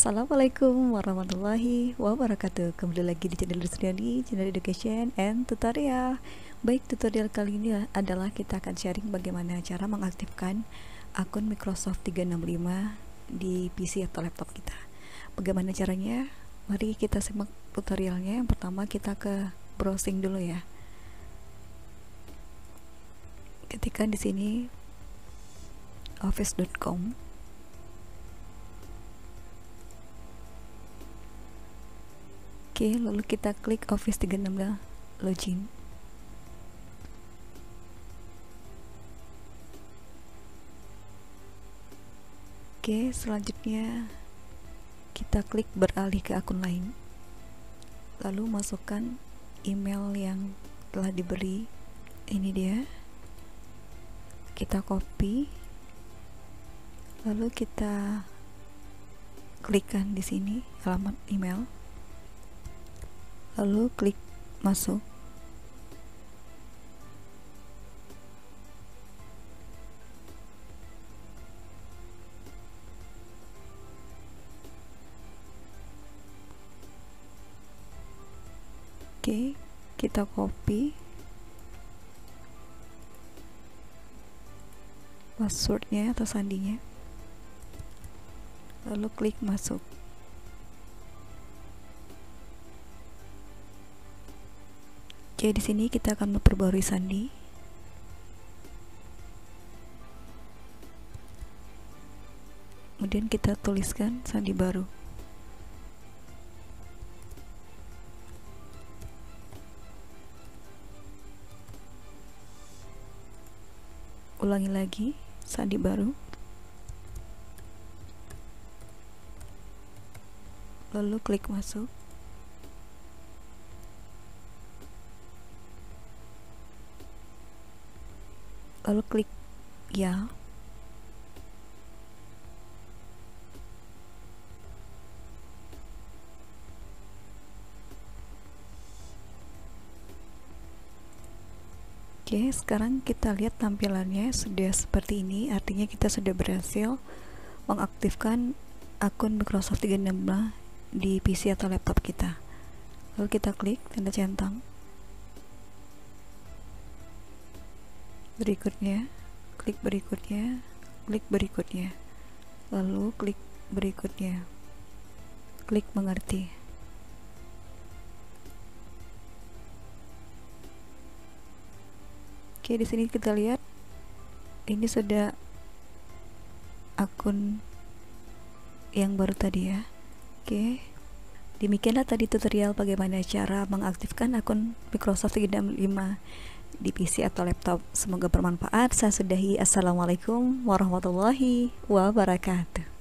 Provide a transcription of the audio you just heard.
Assalamualaikum warahmatullahi wabarakatuh. Kembali lagi di channel Suryani Channel Education and Tutorial. Baik tutorial kali ini adalah Kita akan sharing bagaimana cara mengaktifkan Akun Microsoft 365 Di PC atau laptop kita. Bagaimana caranya? Mari kita simak tutorialnya. Yang pertama kita ke browsing dulu ya. Ketika di sini office.com Oke, lalu kita klik Office 365 login. Oke, selanjutnya kita klik beralih ke akun lain. Lalu masukkan email yang telah diberi. Ini dia. Kita copy. Lalu kita klikkan di sini alamat email lalu klik masuk. Oke, kita copy. Passwordnya atau sandinya, lalu klik masuk. Oke, di sini kita akan memperbarui sandi. Kemudian kita tuliskan sandi baru. Ulangi lagi sandi baru. Lalu klik masuk. Lalu klik ya Oke, sekarang kita lihat tampilannya sudah seperti ini, artinya kita sudah berhasil mengaktifkan akun Microsoft 365 di PC atau laptop kita. Lalu kita klik tanda centang. Berikutnya klik berikutnya klik berikutnya lalu klik berikutnya. Klik mengerti. Oke di sini kita lihat ini sudah akun yang baru tadi ya. Oke demikianlah tadi tutorial bagaimana cara mengaktifkan akun Microsoft 365 di PC atau laptop. Semoga bermanfaat. Saya sudahi. Assalamualaikum warahmatullahi wabarakatuh.